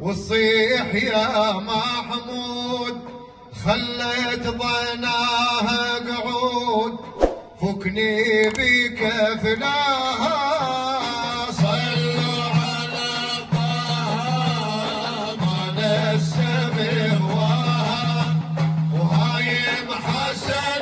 وصيح يا محمود خليت ضعناها قعود. فكني بكفناها السمي وها وهايم حسن